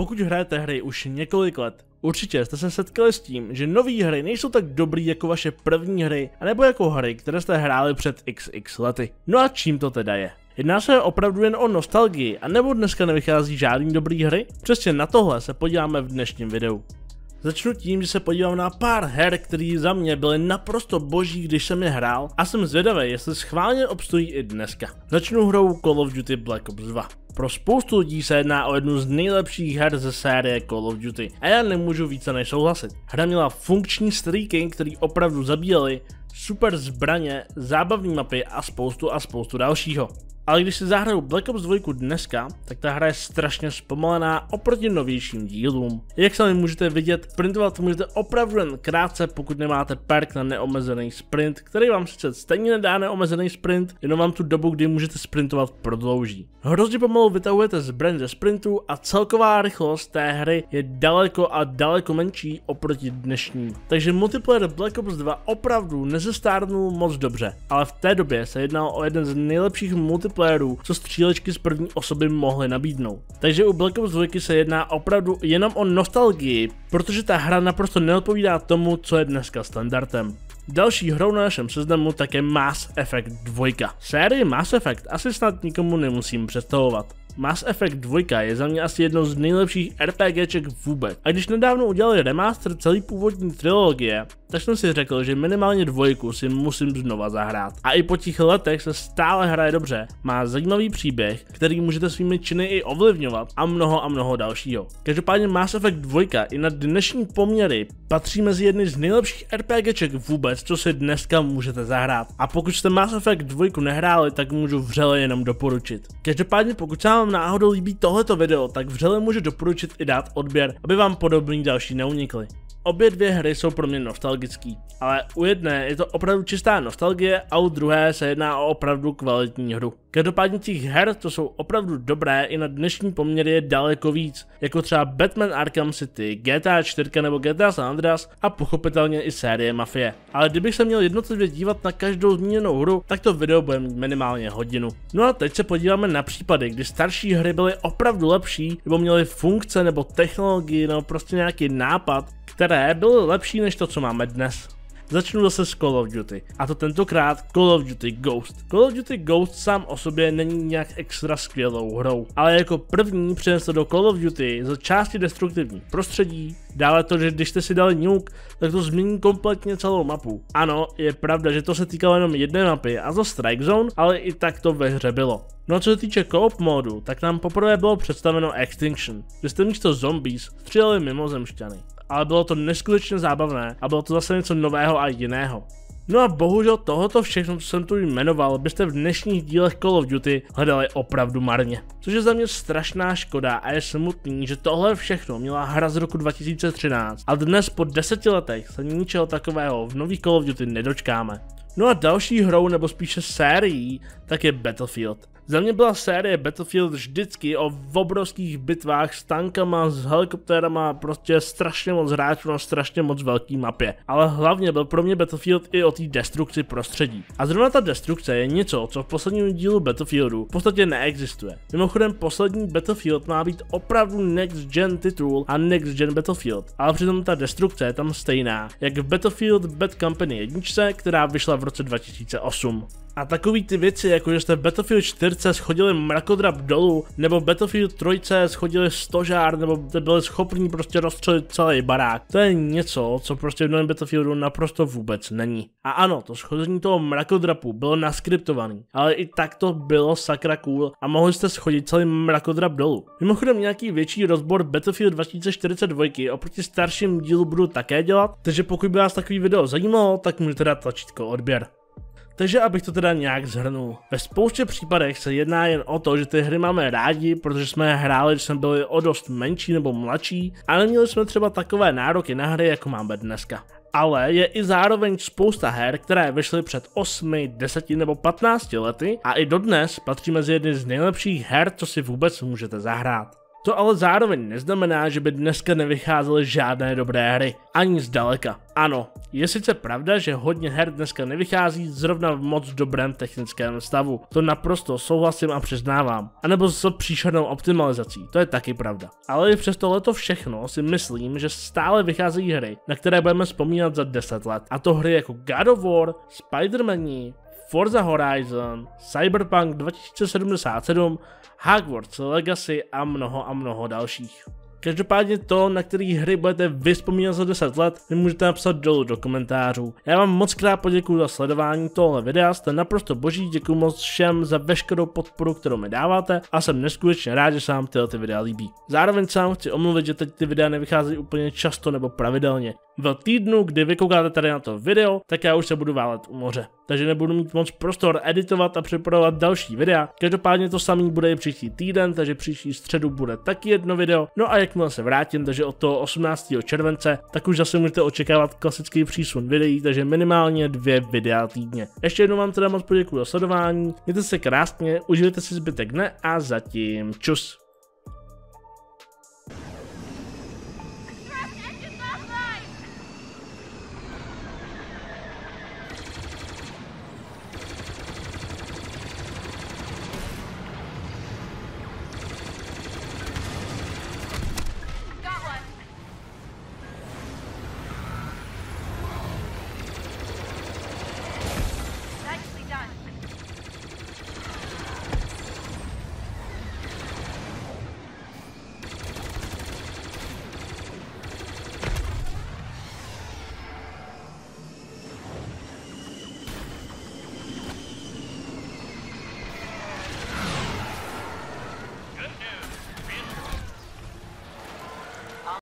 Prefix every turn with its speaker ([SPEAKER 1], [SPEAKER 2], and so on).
[SPEAKER 1] Pokud hrajete hry už několik let, určitě jste se setkali s tím, že nové hry nejsou tak dobrý jako vaše první hry, anebo jako hry, které jste hráli před xx lety. No a čím to teda je? Jedná se opravdu jen o nostalgii, a nebo dneska nevychází žádný dobrý hry? Přesně na tohle se podíváme v dnešním videu. Začnu tím, že se podívám na pár her, které za mě byly naprosto boží, když jsem je hrál a jsem zvědavý, jestli schválně obstojí i dneska. Začnu hrou Call of Duty Black Ops 2. Pro spoustu lidí se jedná o jednu z nejlepších her ze série Call of Duty a já nemůžu více než souhlasit. Hra měla funkční streaky, který opravdu zabíjeli, super zbraně, zábavné mapy a spoustu a spoustu dalšího. Ale když si zahraju Black Ops 2 dneska, tak ta hra je strašně zpomalená oproti novějším dílům. Jak sami můžete vidět, sprintovat můžete opravdu jen krátce, pokud nemáte perk na neomezený sprint, který vám sice stejně nedá neomezený sprint, jenom vám tu dobu, kdy můžete sprintovat prodlouží. Hrozně pomalu vytahujete zbraň ze sprintu a celková rychlost té hry je daleko a daleko menší oproti dnešním. Takže multiplayer Black Ops 2 opravdu nezestárnul moc dobře, ale v té době se jednalo o jeden z nejlepších multiplayer multiplayerů, co střílečky z první osoby mohly nabídnout. Takže u Black Ops 2 se jedná opravdu jenom o nostalgii, protože ta hra naprosto neodpovídá tomu, co je dneska standardem. Další hrou na našem seznamu také Mass Effect 2. Série Mass Effect asi snad nikomu nemusím představovat. Mass Effect 2 je za mě asi jedno z nejlepších RPGček vůbec. A když nedávno udělali remaster celý původní trilogie, tak jsem si řekl, že minimálně dvojku si musím znova zahrát. A i po těch letech se stále hraje dobře, má zajímavý příběh, který můžete svými činy i ovlivňovat a mnoho a mnoho dalšího. Každopádně Mass Effect 2 i na dnešní poměry patří mezi jedny z nejlepších RPGček vůbec, co si dneska můžete zahrát. A pokud jste Mass Effect 2 nehráli, tak můžu vřele jenom doporučit. Každopádně pokud se vám náhodou líbí tohleto video, tak vřele můžu doporučit i dát odběr, aby vám podobný další neunikly. Obě dvě hry jsou pro mě nostalgický, ale u jedné je to opravdu čistá nostalgie a u druhé se jedná o opravdu kvalitní hru. Každopádně těch her, co jsou opravdu dobré i na dnešní poměry je daleko víc, jako třeba Batman Arkham City, GTA 4 nebo GTA San Andreas a pochopitelně i série Mafie. Ale kdybych se měl jednotlivě dívat na každou zmíněnou hru, tak to video bude mít minimálně hodinu. No a teď se podíváme na případy, kdy starší hry byly opravdu lepší, nebo měly funkce nebo technologii nebo prostě nějaký nápad, které byly lepší než to, co máme dnes. Začnu zase s Call of Duty, a to tentokrát Call of Duty Ghost. Call of Duty Ghost sám o sobě není nějak extra skvělou hrou, ale jako první přinesl do Call of Duty za části destruktivní prostředí, dále to, že když jste si dali nuke, tak to změní kompletně celou mapu. Ano, je pravda, že to se týkalo jenom jedné mapy, a to Strike Zone, ale i tak to ve hře bylo. No a co se týče co-op modu, tak nám poprvé bylo představeno Extinction, kde jste místo zombies stříleli mimozemšťany ale bylo to neskutečně zábavné a bylo to zase něco nového a jiného. No a bohužel tohoto všechno, co jsem tu jmenoval, byste v dnešních dílech Call of Duty hledali opravdu marně. Což je za mě strašná škoda a je smutný, že tohle všechno měla hra z roku 2013 a dnes po deseti letech se ničeho takového v nových Call of Duty nedočkáme. No a další hrou, nebo spíše sérií, tak je Battlefield. Za mě byla série Battlefield vždycky o obrovských bitvách s tankama, s helikoptérama, prostě strašně moc hráčů na strašně moc velký mapě. Ale hlavně byl pro mě Battlefield i o té destrukci prostředí. A zrovna ta destrukce je něco, co v posledním dílu Battlefieldu v podstatě neexistuje. Mimochodem poslední Battlefield má být opravdu next gen titul a next gen Battlefield, ale přitom ta destrukce je tam stejná, jak v Battlefield Bad Company 1, která vyšla v roce 2008. A takový ty věci, jako že jste v Battlefield 4 schodili mrakodrap dolů, nebo v Battlefield 3 schodili stožár, nebo byli schopni prostě rozstřelit celý barák. To je něco, co prostě v novém Battlefieldu naprosto vůbec není. A ano, to schození toho mrakodrapu bylo naskriptovaný, ale i tak to bylo sakra cool a mohli jste schodit celý mrakodrap dolů. Mimochodem nějaký větší rozbor Battlefield 2042 oproti starším dílu budu také dělat, takže pokud by vás takový video zajímalo, tak můžete dát tlačítko odběr. Takže abych to teda nějak zhrnul. Ve spoustě případech se jedná jen o to, že ty hry máme rádi, protože jsme je hráli, když jsme byli o dost menší nebo mladší, ale měli jsme třeba takové nároky na hry, jako máme dneska. Ale je i zároveň spousta her, které vyšly před 8, 10 nebo 15 lety a i dodnes patří mezi jedny z nejlepších her, co si vůbec můžete zahrát. To ale zároveň neznamená, že by dneska nevycházely žádné dobré hry. Ani zdaleka. Ano, je sice pravda, že hodně her dneska nevychází zrovna v moc dobrém technickém stavu. To naprosto souhlasím a přiznávám. A nebo s příšernou optimalizací, to je taky pravda. Ale i přes tohleto všechno si myslím, že stále vycházejí hry, na které budeme vzpomínat za 10 let. A to hry jako God of War, Spider-Man, Forza Horizon, Cyberpunk 2077, Hogwarts Legacy a mnoho a mnoho dalších. Každopádně to, na který hry budete vyspomínat za 10 let, mi můžete napsat dolů do komentářů. Já vám moc krát poděkuji za sledování tohle videa, jste naprosto boží, děkuji moc všem za veškerou podporu, kterou mi dáváte a jsem neskutečně rád, že se vám tyhle ty videa líbí. Zároveň se vám chci omluvit, že teď ty videa nevycházejí úplně často nebo pravidelně. V týdnu, kdy vy koukáte tady na to video, tak já už se budu válet u moře. Takže nebudu mít moc prostor editovat a připravovat další videa. Každopádně to samý bude i příští týden, takže příští středu bude taky jedno video. No a jakmile se vrátím, takže od toho 18. července, tak už zase můžete očekávat klasický přísun videí, takže minimálně dvě videa týdně. Ještě jednou vám teda moc poděkuji za sledování, mějte se krásně, užijte si zbytek dne a zatím čus.